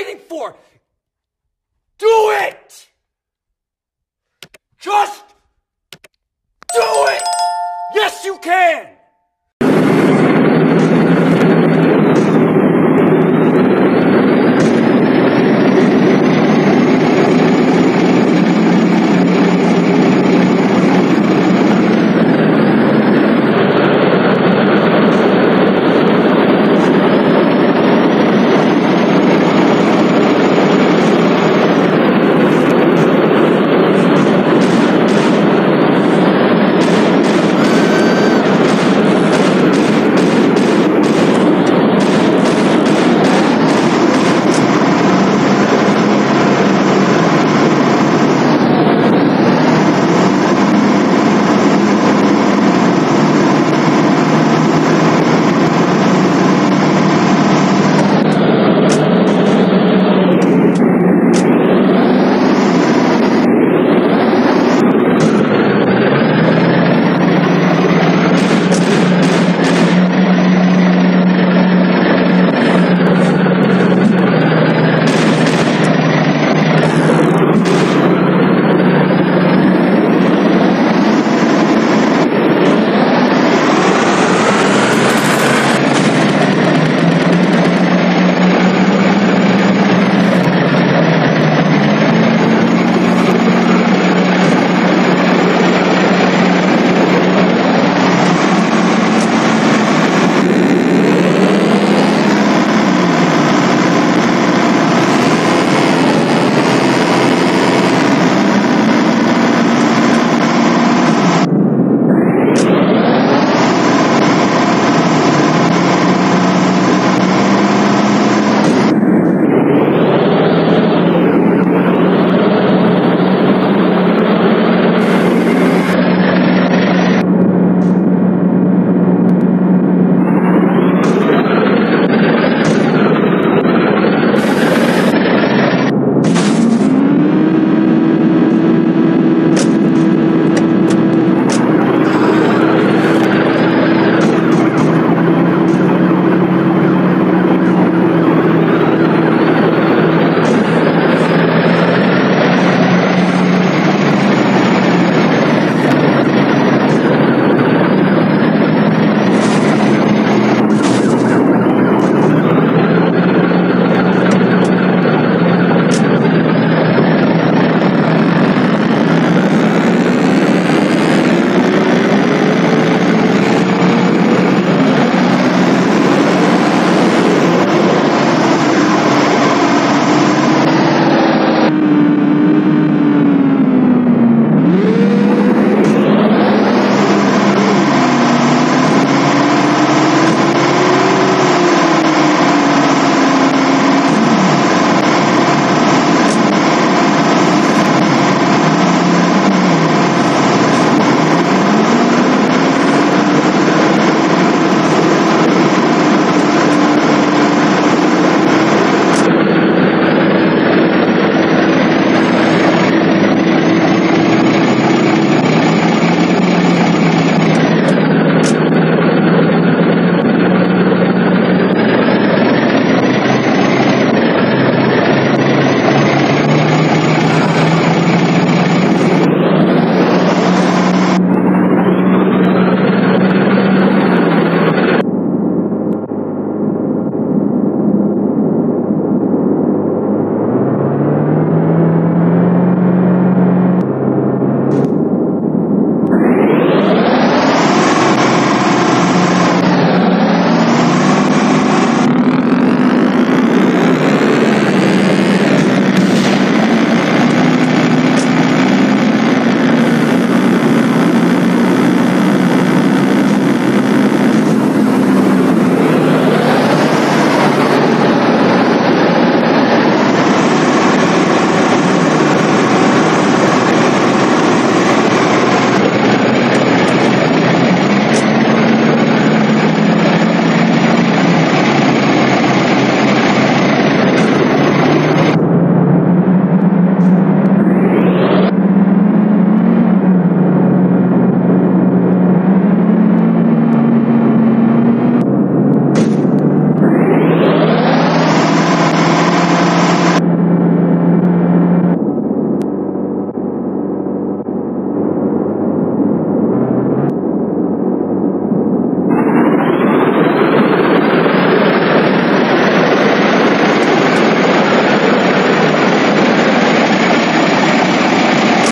Waiting for? Do it! Just do it! Yes, you can!